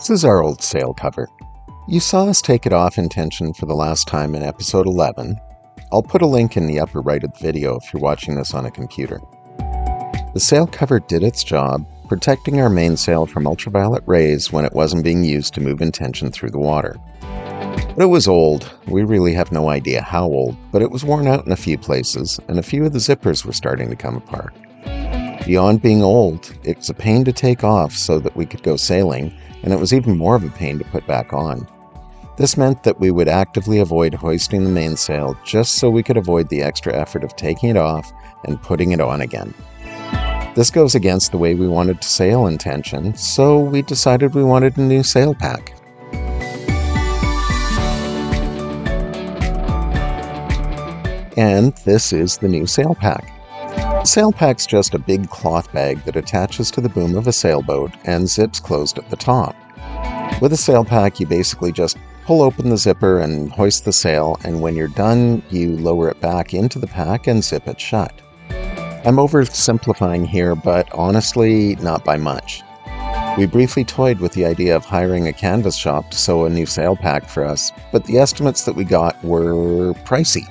This is our old sail cover. You saw us take it off Intention for the last time in episode 11. I'll put a link in the upper right of the video if you're watching this on a computer. The sail cover did its job, protecting our mainsail from ultraviolet rays when it wasn't being used to move Intention through the water. But it was old. We really have no idea how old, but it was worn out in a few places, and a few of the zippers were starting to come apart. Beyond being old, it was a pain to take off so that we could go sailing, and it was even more of a pain to put back on. This meant that we would actively avoid hoisting the mainsail just so we could avoid the extra effort of taking it off and putting it on again. This goes against the way we wanted to sail Intention, so we decided we wanted a new sail pack. And this is the new sail pack. Sail pack's just a big cloth bag that attaches to the boom of a sailboat and zips closed at the top. With a sail pack, you basically just pull open the zipper and hoist the sail, and when you're done, you lower it back into the pack and zip it shut. I'm oversimplifying here, but honestly, not by much. We briefly toyed with the idea of hiring a canvas shop to sew a new sail pack for us, but the estimates that we got were pricey.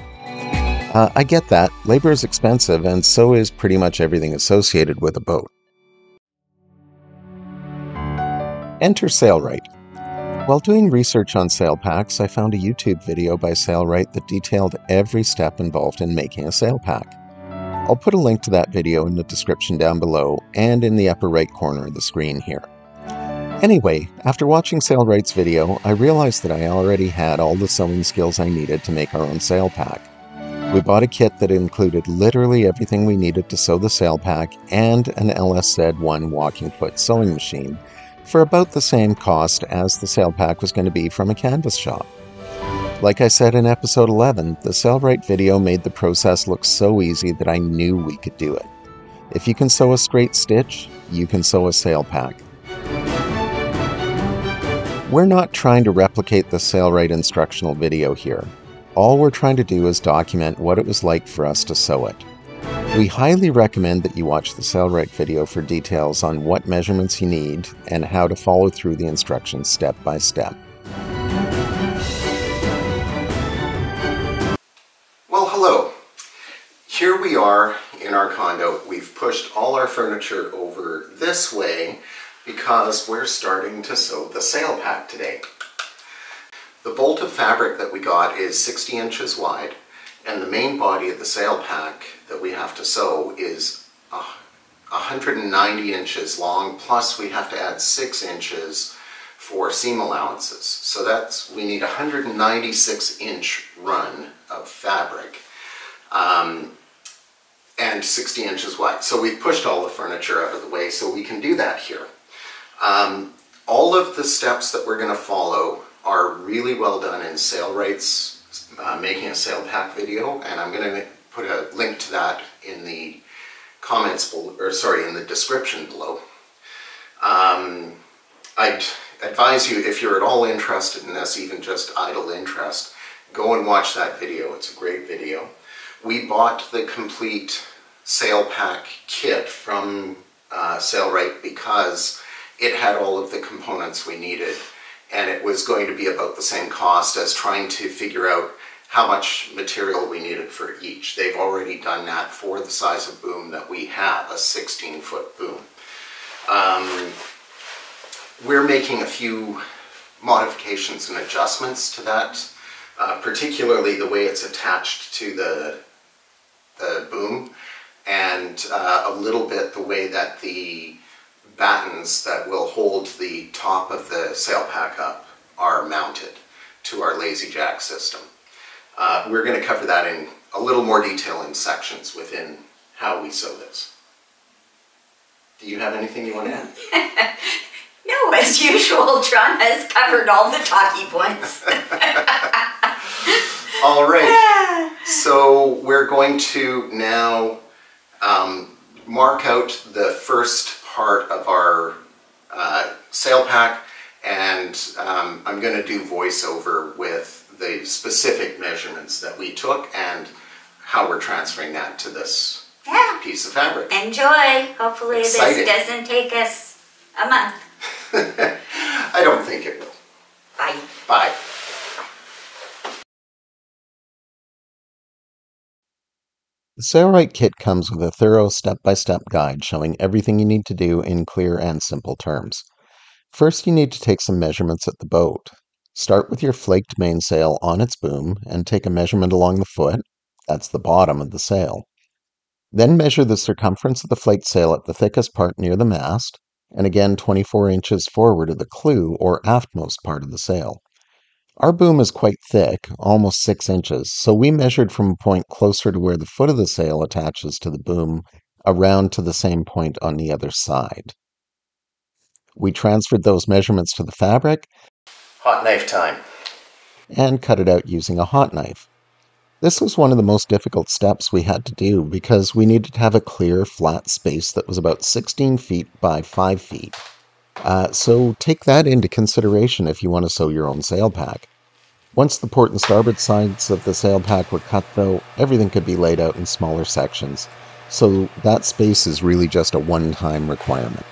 Uh, I get that. Labor is expensive, and so is pretty much everything associated with a boat. Enter Sailrite. While doing research on sail packs, I found a YouTube video by Sailrite that detailed every step involved in making a sail pack. I'll put a link to that video in the description down below and in the upper right corner of the screen here. Anyway, after watching Sailrite's video, I realized that I already had all the sewing skills I needed to make our own sail pack. We bought a kit that included literally everything we needed to sew the sail pack and an LSZ1 walking foot sewing machine for about the same cost as the sail pack was going to be from a canvas shop. Like I said in episode 11, the Sailrite video made the process look so easy that I knew we could do it. If you can sew a straight stitch, you can sew a sail pack. We're not trying to replicate the Sailrite instructional video here. All we're trying to do is document what it was like for us to sew it. We highly recommend that you watch the Sailrite video for details on what measurements you need and how to follow through the instructions step by step. Well, hello. Here we are in our condo. We've pushed all our furniture over this way because we're starting to sew the sail pack today. The bolt of fabric that we got is 60 inches wide and the main body of the sail pack that we have to sew is uh, 190 inches long plus we have to add 6 inches for seam allowances. So that's, we need 196 inch run of fabric um, and 60 inches wide. So we've pushed all the furniture out of the way so we can do that here. Um, all of the steps that we're going to follow are really well done in Sailrite's uh, making a sail pack video, and I'm going to put a link to that in the comments below, or sorry, in the description below. Um, I'd advise you, if you're at all interested in this, even just idle interest, go and watch that video. It's a great video. We bought the complete sail pack kit from uh, Sailrite because it had all of the components we needed and it was going to be about the same cost as trying to figure out how much material we needed for each. They've already done that for the size of boom that we have, a 16 foot boom. Um, we're making a few modifications and adjustments to that, uh, particularly the way it's attached to the, the boom and uh, a little bit the way that the battens that will hold the top of the sail pack up are mounted to our lazy jack system. Uh, we're going to cover that in a little more detail in sections within how we sew this. Do you have anything you want to add? no, as usual, John has covered all the talkie points. all right. So we're going to now um, mark out the first part of our uh, sail pack and um, I'm going to do voiceover with the specific measurements that we took and how we're transferring that to this yeah. piece of fabric. Enjoy. Hopefully Excited. this doesn't take us a month. I don't think it will. Bye. Bye. The Sailrite kit comes with a thorough step-by-step guide showing everything you need to do in clear and simple terms. First, you need to take some measurements at the boat. Start with your flaked mainsail on its boom and take a measurement along the foot, that's the bottom of the sail. Then measure the circumference of the flaked sail at the thickest part near the mast, and again 24 inches forward of the clew or aftmost part of the sail. Our boom is quite thick, almost 6 inches, so we measured from a point closer to where the foot of the sail attaches to the boom around to the same point on the other side. We transferred those measurements to the fabric Hot knife time. and cut it out using a hot knife. This was one of the most difficult steps we had to do because we needed to have a clear, flat space that was about 16 feet by 5 feet. Uh, so take that into consideration if you want to sew your own sail pack. Once the port and starboard sides of the sail pack were cut, though, everything could be laid out in smaller sections, so that space is really just a one time requirement.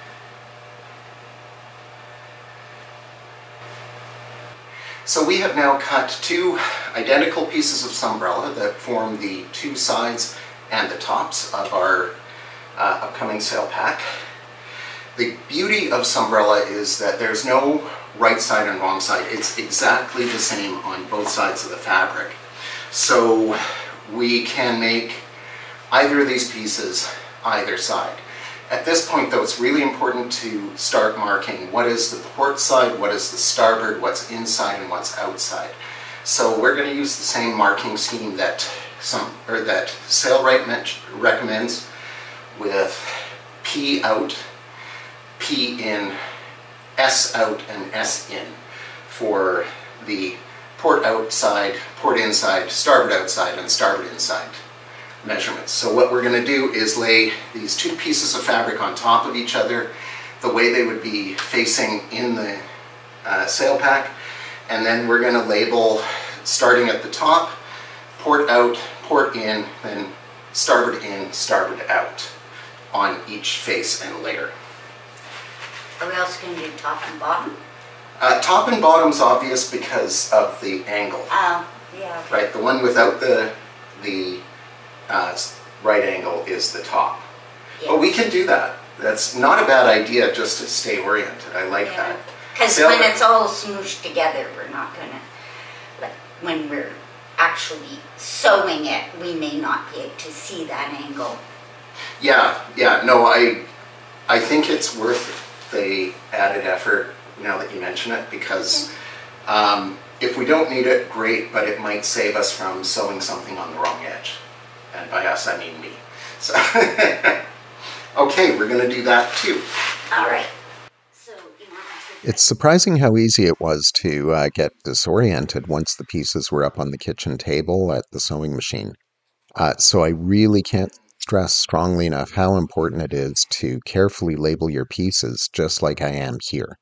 So we have now cut two identical pieces of Sunbrella that form the two sides and the tops of our uh, upcoming sail pack. The beauty of Sunbrella is that there's no right side and wrong side. It's exactly the same on both sides of the fabric. So we can make either of these pieces either side. At this point though, it's really important to start marking what is the port side, what is the starboard, what's inside and what's outside. So we're going to use the same marking scheme that some or that Sailrite recommends with P out, P in, S out and S in for the port outside, port inside, starboard outside and starboard inside measurements. So what we're going to do is lay these two pieces of fabric on top of each other the way they would be facing in the uh, sail pack and then we're going to label starting at the top port out, port in, then starboard in, starboard out on each face and layer. Are we also going to do top and bottom? Uh, top and bottom's obvious because of the angle, Oh, yeah. okay. right? The one without the, the uh, right angle is the top. Yeah. But we can do that. That's not a bad idea just to stay oriented. I like that. Because when it's all smooshed together, we're not gonna, like, when we're actually sewing it, we may not be able to see that angle. Yeah, yeah, no, I, I think it's worth the added effort now that you mention it because um, if we don't need it, great, but it might save us from sewing something on the wrong edge. And by us, I mean me. So, okay, we're gonna do that too. All right. So, you want to... It's surprising how easy it was to uh, get disoriented once the pieces were up on the kitchen table at the sewing machine. Uh, so I really can't stress strongly enough how important it is to carefully label your pieces, just like I am here.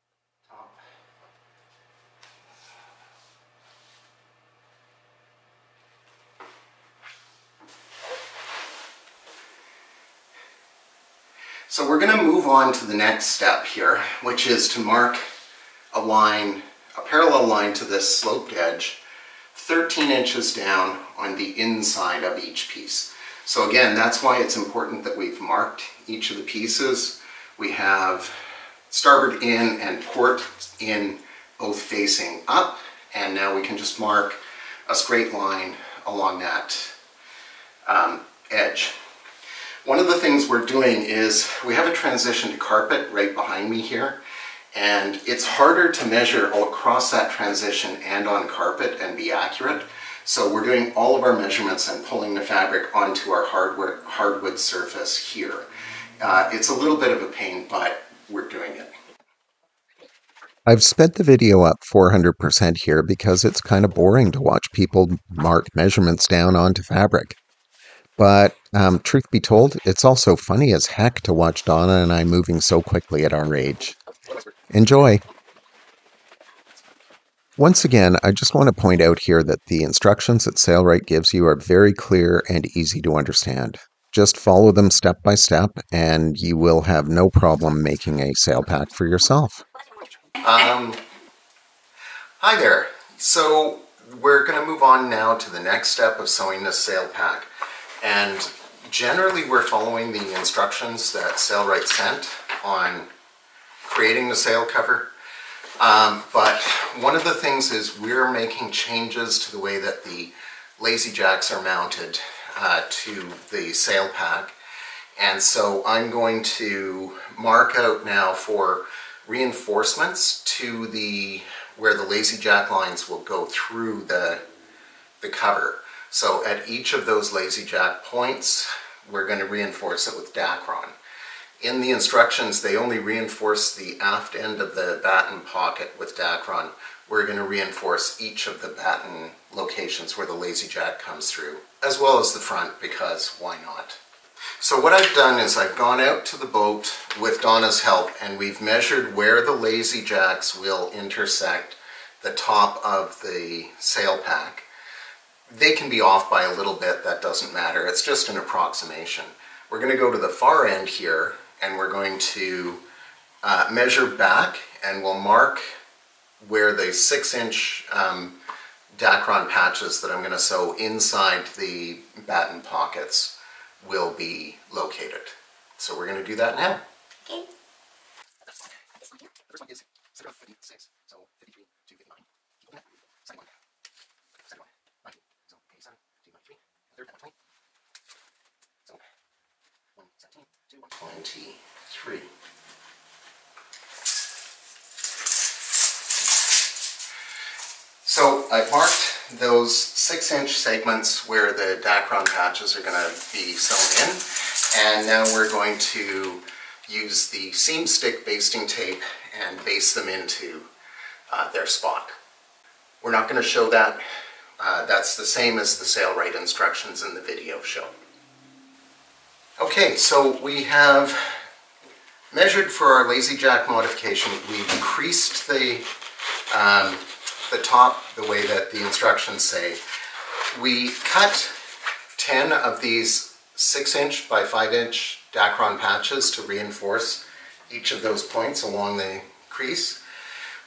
So we're going to move on to the next step here, which is to mark a line, a parallel line to this sloped edge, 13 inches down on the inside of each piece. So again, that's why it's important that we've marked each of the pieces. We have starboard in and port in both facing up, and now we can just mark a straight line along that um, edge. One of the things we're doing is we have a transition to carpet right behind me here and it's harder to measure all across that transition and on carpet and be accurate. So we're doing all of our measurements and pulling the fabric onto our hardwood, hardwood surface here. Uh, it's a little bit of a pain, but we're doing it. I've sped the video up 400% here because it's kind of boring to watch people mark measurements down onto fabric. But um, truth be told, it's also funny as heck to watch Donna and I moving so quickly at our age. Enjoy! Once again, I just want to point out here that the instructions that Sailrite gives you are very clear and easy to understand. Just follow them step by step, and you will have no problem making a sail pack for yourself. Um, Hi there. So we're going to move on now to the next step of sewing this sail pack. And generally we're following the instructions that Sailrite sent on creating the sail cover. Um, but one of the things is we're making changes to the way that the lazy jacks are mounted uh, to the sail pack. And so I'm going to mark out now for reinforcements to the where the lazy jack lines will go through the, the cover. So at each of those lazy jack points, we're going to reinforce it with Dacron. In the instructions, they only reinforce the aft end of the batten pocket with Dacron. We're going to reinforce each of the batten locations where the lazy jack comes through, as well as the front, because why not? So what I've done is I've gone out to the boat with Donna's help and we've measured where the lazy jacks will intersect the top of the sail pack. They can be off by a little bit, that doesn't matter. It's just an approximation. We're going to go to the far end here and we're going to uh, measure back and we'll mark where the six inch um, Dacron patches that I'm going to sew inside the batten pockets will be located. So we're going to do that now. Okay. 23. So I've marked those six inch segments where the Dacron patches are going to be sewn in and now we're going to use the seam stick basting tape and baste them into uh, their spot. We're not going to show that. Uh, that's the same as the Sailrite instructions in the video show. Okay, so we have measured for our lazy jack modification. We've creased the um, the top the way that the instructions say. We cut 10 of these 6 inch by 5 inch Dacron patches to reinforce each of those points along the crease.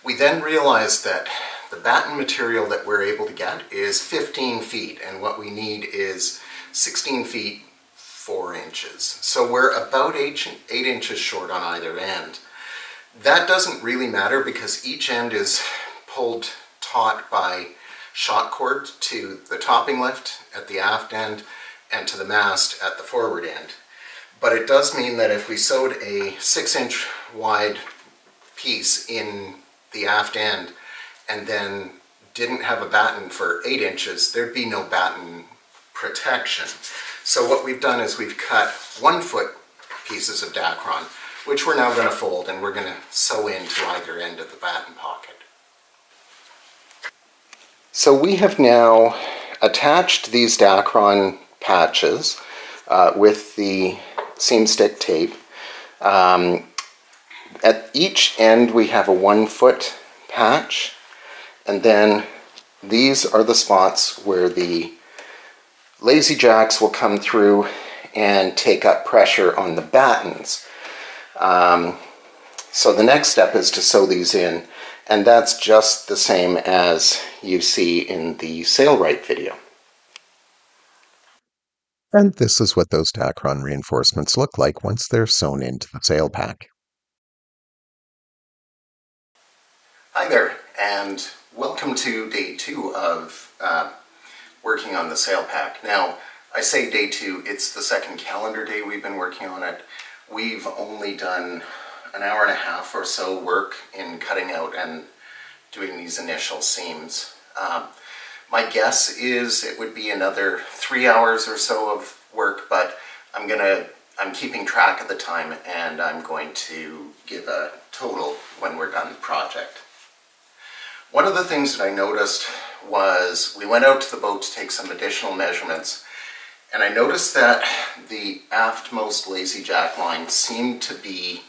We then realized that the batten material that we're able to get is 15 feet and what we need is 16 feet 4 inches. So we're about 8, eight inches short on either end. That doesn't really matter because each end is pulled taut by shock cord to the topping lift at the aft end and to the mast at the forward end. But it does mean that if we sewed a six inch wide piece in the aft end and then didn't have a batten for eight inches, there'd be no batten protection. So what we've done is we've cut one foot pieces of Dacron, which we're now going to fold and we're going to sew into either end of the batten pocket. So we have now attached these Dacron patches uh, with the seam stick tape. Um, at each end we have a one foot patch and then these are the spots where the lazy jacks will come through and take up pressure on the battens. Um, so the next step is to sew these in and that's just the same as you see in the Sailrite video. And this is what those Dacron reinforcements look like once they're sewn into the sail pack. Hi there, and welcome to day two of uh, working on the sail pack. Now, I say day two, it's the second calendar day we've been working on it. We've only done an hour and a half or so work in cutting out and doing these initial seams. Um, my guess is it would be another three hours or so of work, but I'm gonna, I'm keeping track of the time and I'm going to give a total when we're done the project. One of the things that I noticed was we went out to the boat to take some additional measurements and I noticed that the aftmost lazy jack line seemed to be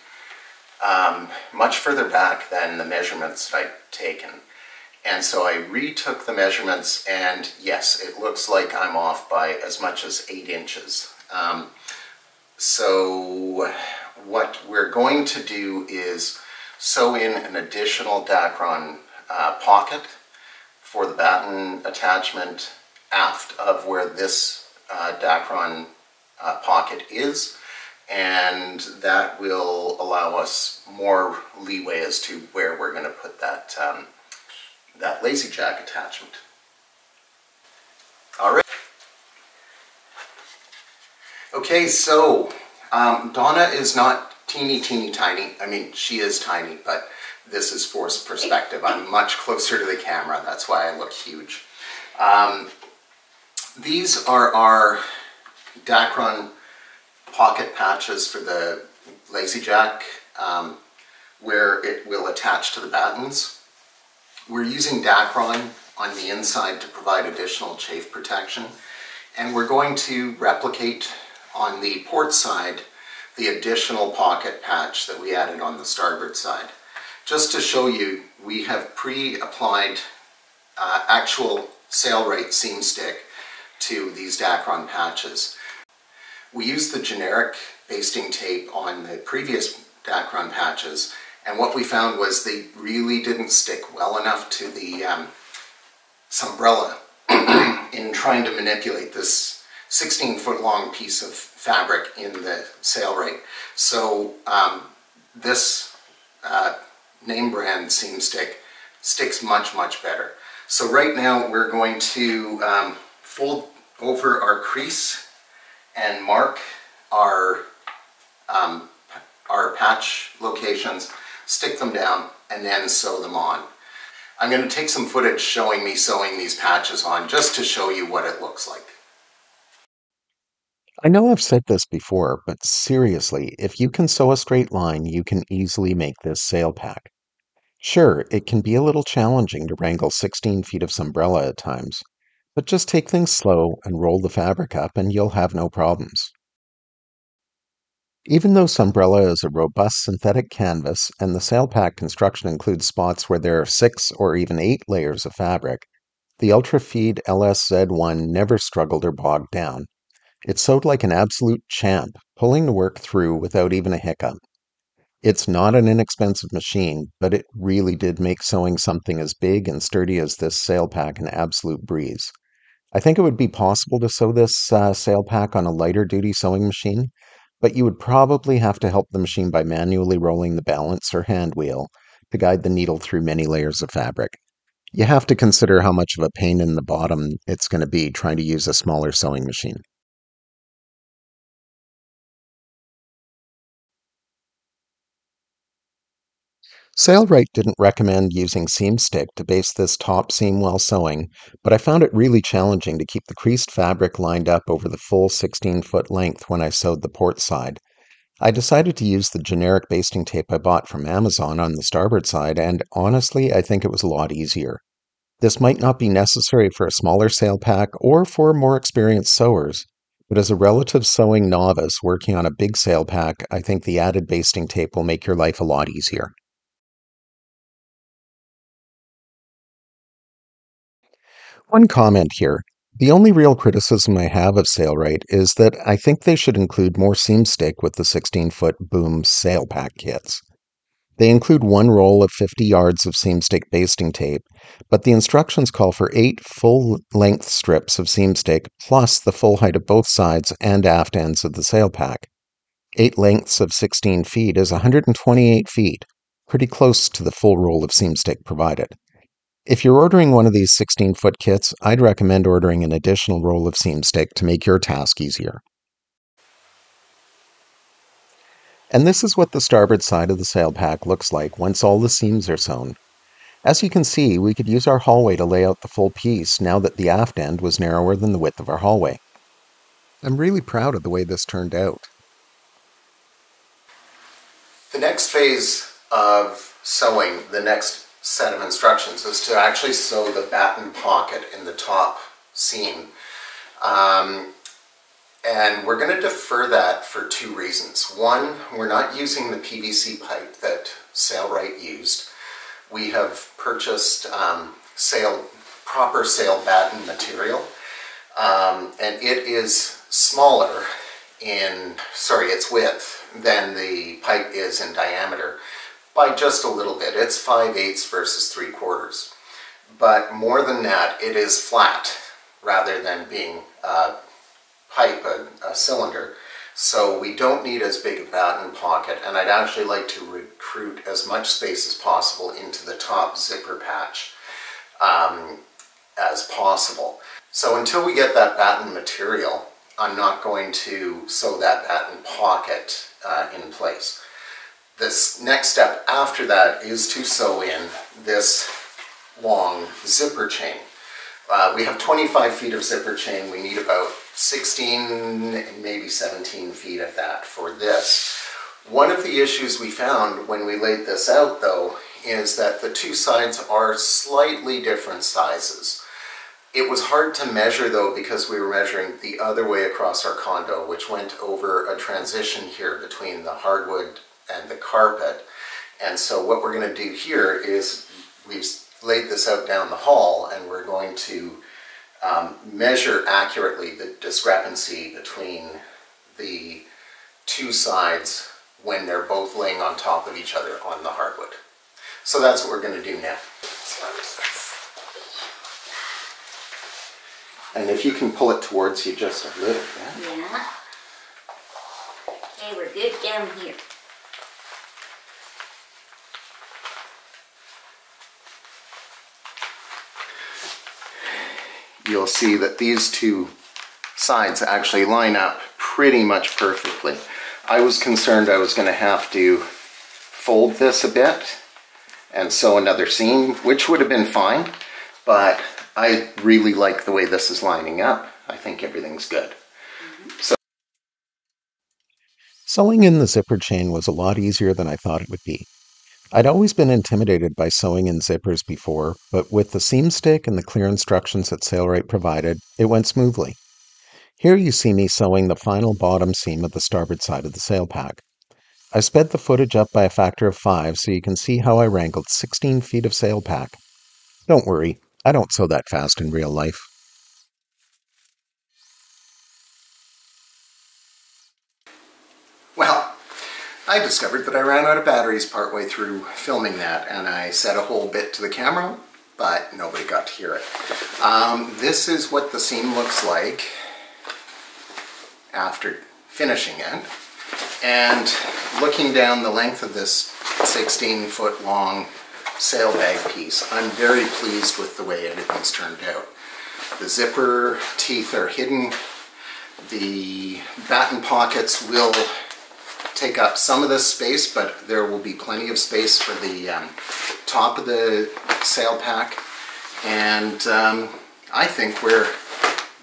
um, much further back than the measurements that I'd taken. And so I retook the measurements and yes, it looks like I'm off by as much as eight inches. Um, so what we're going to do is sew in an additional Dacron uh, pocket for the batten attachment aft of where this uh, Dacron uh, pocket is and that will allow us more leeway as to where we're going to put that, um, that lazy jack attachment. All right. Okay, so um, Donna is not teeny, teeny tiny. I mean, she is tiny, but this is forced perspective. I'm much closer to the camera. That's why I look huge. Um, these are our Dacron pocket patches for the Lazy Jack um, where it will attach to the battens. We're using Dacron on the inside to provide additional chafe protection and we're going to replicate on the port side the additional pocket patch that we added on the starboard side. Just to show you, we have pre-applied uh, actual Sailrite seam stick to these Dacron patches. We used the generic basting tape on the previous Dacron patches and what we found was they really didn't stick well enough to the um, Sunbrella in trying to manipulate this 16 foot long piece of fabric in the Sailrite. So um, this uh, name brand seam stick sticks much, much better. So right now we're going to um, fold over our crease and mark our, um, our patch locations, stick them down, and then sew them on. I'm going to take some footage showing me sewing these patches on just to show you what it looks like. I know I've said this before, but seriously, if you can sew a straight line, you can easily make this sail pack. Sure, it can be a little challenging to wrangle 16 feet of Sunbrella at times, but just take things slow and roll the fabric up and you'll have no problems. Even though Sunbrella is a robust synthetic canvas and the sail pack construction includes spots where there are six or even eight layers of fabric, the Ultrafeed LSZ1 never struggled or bogged down. It sewed like an absolute champ, pulling the work through without even a hiccup. It's not an inexpensive machine, but it really did make sewing something as big and sturdy as this sail pack an absolute breeze. I think it would be possible to sew this uh, sail pack on a lighter duty sewing machine, but you would probably have to help the machine by manually rolling the balance or hand wheel to guide the needle through many layers of fabric. You have to consider how much of a pain in the bottom it's going to be trying to use a smaller sewing machine. Sailrite didn't recommend using seam stick to baste this top seam while sewing, but I found it really challenging to keep the creased fabric lined up over the full 16 foot length when I sewed the port side. I decided to use the generic basting tape I bought from Amazon on the starboard side, and honestly, I think it was a lot easier. This might not be necessary for a smaller sail pack or for more experienced sewers, but as a relative sewing novice working on a big sail pack, I think the added basting tape will make your life a lot easier. One comment here. The only real criticism I have of Sailrite is that I think they should include more seam with the 16 foot boom sail pack kits. They include one roll of 50 yards of seam basting tape, but the instructions call for eight full length strips of seam plus the full height of both sides and aft ends of the sail pack. Eight lengths of 16 feet is 128 feet, pretty close to the full roll of seam provided. If you're ordering one of these 16 foot kits, I'd recommend ordering an additional roll of seam stick to make your task easier. And this is what the starboard side of the sail pack looks like once all the seams are sewn. As you can see, we could use our hallway to lay out the full piece now that the aft end was narrower than the width of our hallway. I'm really proud of the way this turned out. The next phase of sewing, the next set of instructions is to actually sew the batten pocket in the top seam. Um, and we're going to defer that for two reasons. One, we're not using the PVC pipe that Sailrite used. We have purchased um, sail, proper sail batten material, um, and it is smaller in, sorry, its width than the pipe is in diameter by just a little bit. It's 5 eighths versus 3 quarters. But more than that, it is flat rather than being a pipe, a, a cylinder. So we don't need as big a batten pocket and I'd actually like to recruit as much space as possible into the top zipper patch um, as possible. So until we get that batten material, I'm not going to sew that batten pocket uh, in place. This next step after that is to sew in this long zipper chain. Uh, we have 25 feet of zipper chain. We need about 16, maybe 17 feet of that for this. One of the issues we found when we laid this out though is that the two sides are slightly different sizes. It was hard to measure though because we were measuring the other way across our condo which went over a transition here between the hardwood and the carpet. And so what we're going to do here is we've laid this out down the hall and we're going to um, measure accurately the discrepancy between the two sides when they're both laying on top of each other on the hardwood. So that's what we're going to do now. And if you can pull it towards you just a little bit. Yeah. Okay, we're good down here. You'll see that these two sides actually line up pretty much perfectly. I was concerned I was going to have to fold this a bit and sew another seam, which would have been fine, but I really like the way this is lining up. I think everything's good. So Sewing in the zipper chain was a lot easier than I thought it would be. I'd always been intimidated by sewing in zippers before, but with the seam stick and the clear instructions that Sailrite provided, it went smoothly. Here you see me sewing the final bottom seam of the starboard side of the sail pack. I sped the footage up by a factor of 5 so you can see how I wrangled 16 feet of sail pack. Don't worry, I don't sew that fast in real life. Well, I discovered that I ran out of batteries partway through filming that and I said a whole bit to the camera, but nobody got to hear it. Um, this is what the seam looks like after finishing it. And looking down the length of this 16 foot long sail bag piece, I'm very pleased with the way everything's turned out. The zipper teeth are hidden. The batten pockets will take up some of this space, but there will be plenty of space for the um, top of the sail pack. And um, I think we're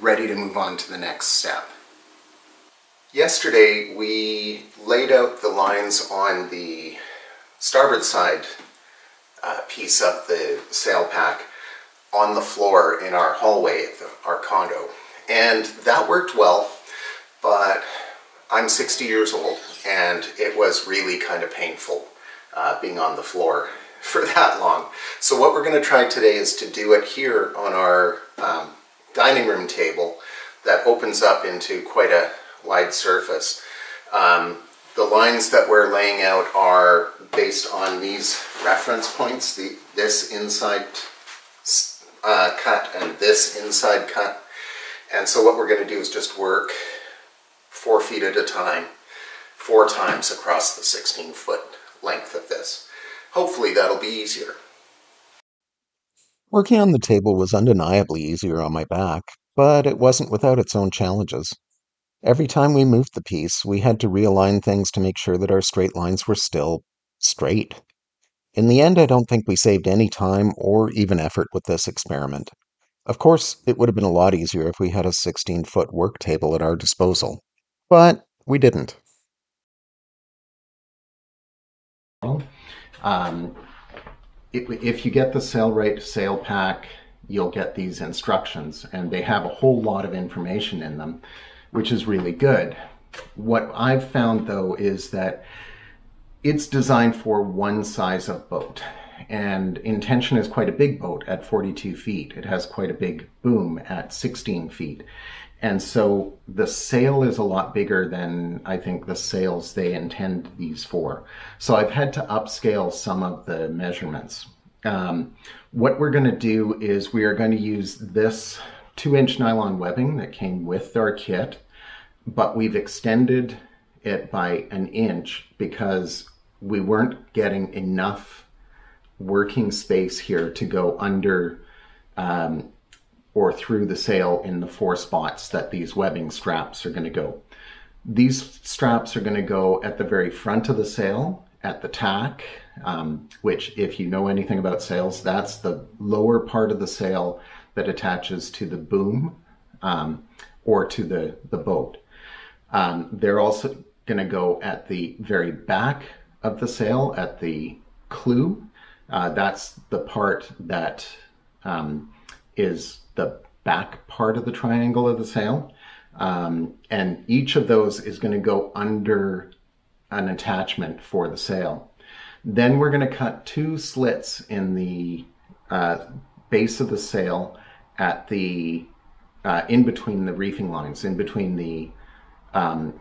ready to move on to the next step. Yesterday we laid out the lines on the starboard side uh, piece of the sail pack on the floor in our hallway at the, our condo. And that worked well, but I'm 60 years old and it was really kind of painful uh, being on the floor for that long. So what we're going to try today is to do it here on our um, dining room table that opens up into quite a wide surface. Um, the lines that we're laying out are based on these reference points, the, this inside uh, cut and this inside cut. And so what we're going to do is just work four feet at a time, four times across the 16 foot length of this. Hopefully that'll be easier. Working on the table was undeniably easier on my back, but it wasn't without its own challenges. Every time we moved the piece, we had to realign things to make sure that our straight lines were still straight. In the end, I don't think we saved any time or even effort with this experiment. Of course, it would have been a lot easier if we had a 16 foot work table at our disposal. But we didn't. Um, if, if you get the Sailrite sail pack, you'll get these instructions, and they have a whole lot of information in them, which is really good. What I've found though is that it's designed for one size of boat and Intention is quite a big boat at 42 feet. It has quite a big boom at 16 feet. And so the sail is a lot bigger than I think the sails they intend these for. So I've had to upscale some of the measurements. Um, what we're going to do is we are going to use this two inch nylon webbing that came with our kit, but we've extended it by an inch because we weren't getting enough working space here to go under um, or through the sail in the four spots that these webbing straps are going to go. These straps are going to go at the very front of the sail, at the tack, um, which if you know anything about sails, that's the lower part of the sail that attaches to the boom um, or to the, the boat. Um, they're also going to go at the very back of the sail, at the clew. Uh, that's the part that um, is the back part of the triangle of the sail. Um, and each of those is going to go under an attachment for the sail. Then we're going to cut two slits in the uh, base of the sail at the uh, in between the reefing lines, in between the um,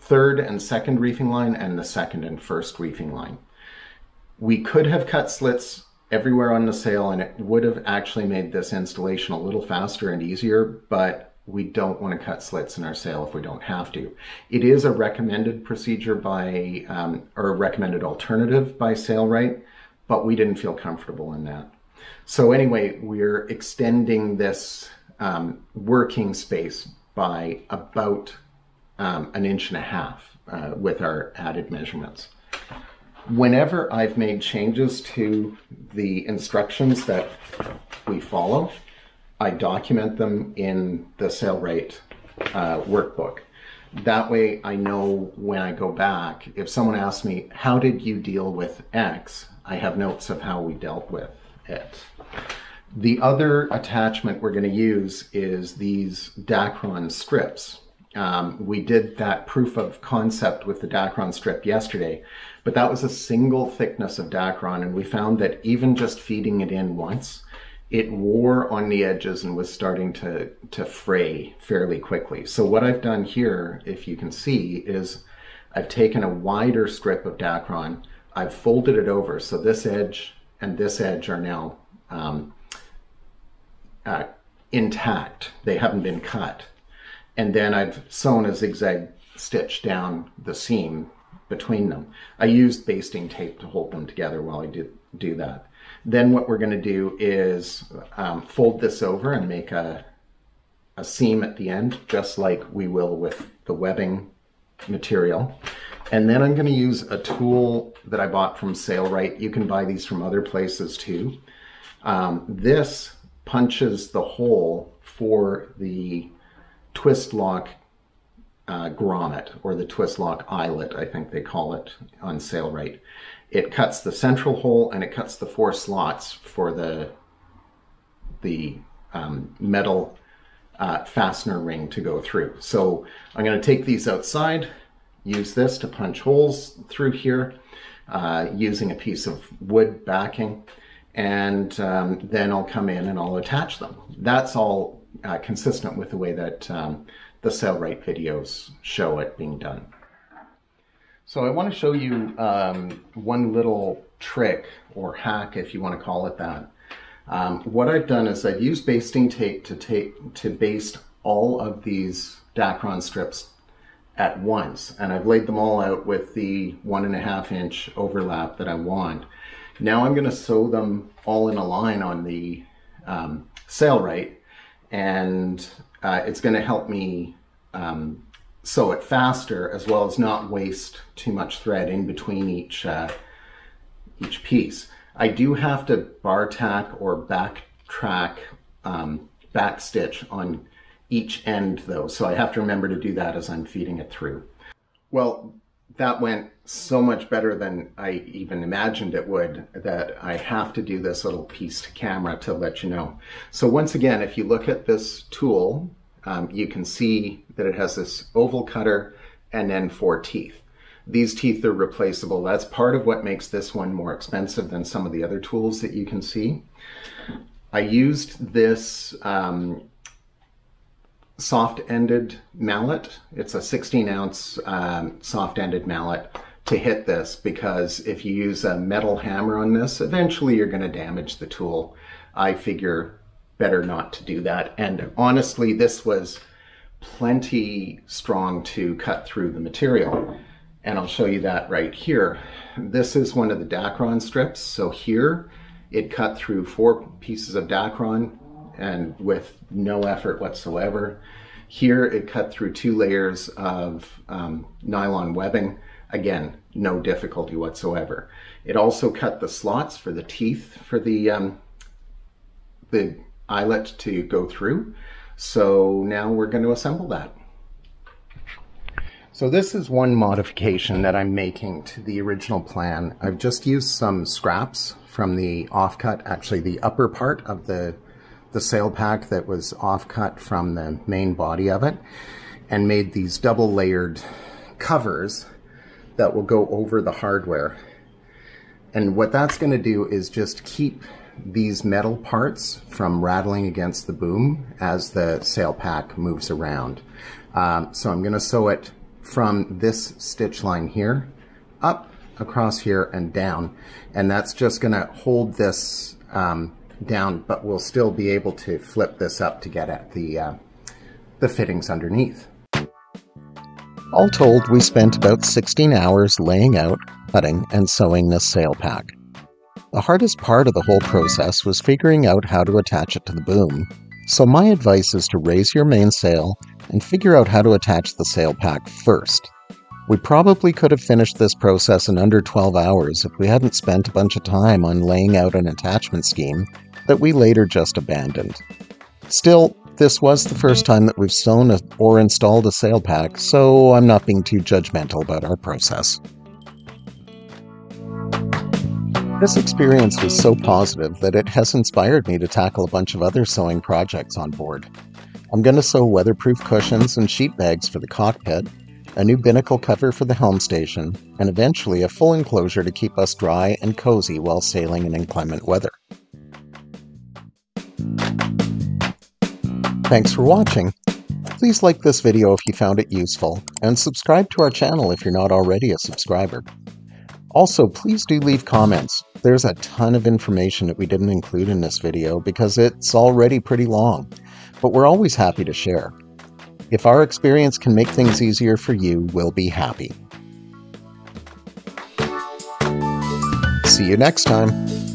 third and second reefing line and the second and first reefing line. We could have cut slits everywhere on the sail and it would have actually made this installation a little faster and easier, but we don't want to cut slits in our sail if we don't have to. It is a recommended procedure by, um, or a recommended alternative by Sailrite, but we didn't feel comfortable in that. So anyway, we're extending this um, working space by about um, an inch and a half uh, with our added measurements whenever I've made changes to the instructions that we follow, I document them in the Sailrite uh, workbook. That way I know when I go back, if someone asks me, how did you deal with X? I have notes of how we dealt with it. The other attachment we're going to use is these Dacron strips. Um, we did that proof of concept with the Dacron strip yesterday, but that was a single thickness of Dacron, and we found that even just feeding it in once, it wore on the edges and was starting to, to fray fairly quickly. So what I've done here, if you can see, is I've taken a wider strip of Dacron, I've folded it over, so this edge and this edge are now um, uh, intact. They haven't been cut. And then I've sewn a zigzag stitch down the seam between them. I used basting tape to hold them together while I did do that. Then what we're going to do is um, fold this over and make a, a seam at the end, just like we will with the webbing material. And then I'm going to use a tool that I bought from Sailrite. You can buy these from other places too. Um, this punches the hole for the twist lock uh, grommet or the twist lock eyelet, I think they call it on Sailrite. It cuts the central hole and it cuts the four slots for the the um, metal uh, fastener ring to go through. So I'm going to take these outside, use this to punch holes through here uh, using a piece of wood backing, and um, then I'll come in and I'll attach them. That's all uh, consistent with the way that um, the Sailrite videos show it being done. So I want to show you um, one little trick or hack, if you want to call it that. Um, what I've done is I've used basting tape to take to baste all of these Dacron strips at once, and I've laid them all out with the one and a half inch overlap that I want. Now I'm going to sew them all in a line on the um, Sailrite, and uh, it's going to help me um, sew it faster as well as not waste too much thread in between each uh, each piece. I do have to bar tack or backtrack um, back stitch on each end though, so I have to remember to do that as I'm feeding it through. Well, that went so much better than I even imagined it would that I have to do this little piece to camera to let you know. So once again, if you look at this tool, um, you can see that it has this oval cutter and then four teeth. These teeth are replaceable. That's part of what makes this one more expensive than some of the other tools that you can see. I used this um, soft-ended mallet. It's a 16 ounce um, soft-ended mallet to hit this because if you use a metal hammer on this, eventually you're going to damage the tool. I figure better not to do that. And honestly, this was plenty strong to cut through the material. And I'll show you that right here. This is one of the Dacron strips. So here it cut through four pieces of Dacron and with no effort whatsoever. Here it cut through two layers of um, nylon webbing. Again, no difficulty whatsoever. It also cut the slots for the teeth for the, um, the eyelet to go through. So now we're going to assemble that. So this is one modification that I'm making to the original plan. I've just used some scraps from the offcut, actually the upper part of the, the sail pack that was offcut from the main body of it, and made these double layered covers that will go over the hardware. And what that's going to do is just keep these metal parts from rattling against the boom as the sail pack moves around. Um, so I'm going to sew it from this stitch line here up across here and down and that's just going to hold this um, down but we'll still be able to flip this up to get at the uh, the fittings underneath. All told, we spent about 16 hours laying out, cutting, and sewing this sail pack. The hardest part of the whole process was figuring out how to attach it to the boom, so my advice is to raise your mainsail and figure out how to attach the sail pack first. We probably could have finished this process in under 12 hours if we hadn't spent a bunch of time on laying out an attachment scheme that we later just abandoned. Still, this was the first time that we've sewn a, or installed a sail pack, so I'm not being too judgmental about our process. This experience was so positive that it has inspired me to tackle a bunch of other sewing projects on board. I'm going to sew weatherproof cushions and sheet bags for the cockpit, a new binnacle cover for the helm station, and eventually a full enclosure to keep us dry and cozy while sailing in inclement weather. Thanks for watching. Please like this video if you found it useful, and subscribe to our channel if you're not already a subscriber. Also, please do leave comments. There's a ton of information that we didn't include in this video because it's already pretty long but we're always happy to share. If our experience can make things easier for you, we'll be happy. See you next time.